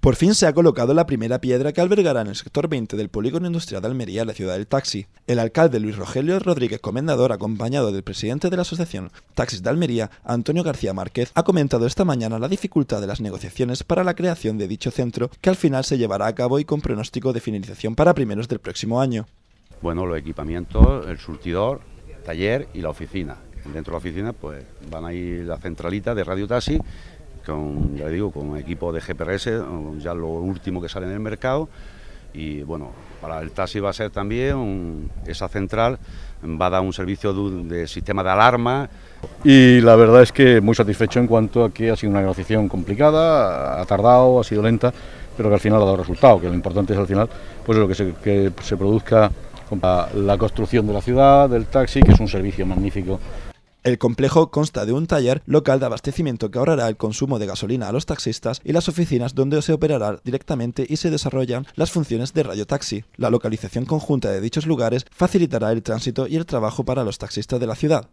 Por fin se ha colocado la primera piedra que albergará en el sector 20 del polígono industrial de Almería, la ciudad del taxi. El alcalde Luis Rogelio Rodríguez Comendador, acompañado del presidente de la Asociación Taxis de Almería, Antonio García Márquez, ha comentado esta mañana la dificultad de las negociaciones para la creación de dicho centro, que al final se llevará a cabo y con pronóstico de finalización para primeros del próximo año. Bueno, los equipamientos, el surtidor, taller y la oficina. Dentro de la oficina pues van a ir la centralita de Radio Taxi con, ya digo, con equipo de GPRS, ya lo último que sale en el mercado. Y bueno, para el taxi va a ser también esa central, va a dar un servicio de, sistema de alarma. Y la verdad es que muy satisfecho en cuanto a que ha sido una negociación complicada, ha tardado, ha sido lenta, pero que al final ha dado resultado, que lo importante es al final pues lo que se, que se produzca la construcción de la ciudad, del taxi, que es un servicio magnífico el complejo consta de un taller local de abastecimiento que ahorrará el consumo de gasolina a los taxistas y las oficinas donde se operará directamente y se desarrollan las funciones de radiotaxi. La localización conjunta de dichos lugares facilitará el tránsito y el trabajo para los taxistas de la ciudad.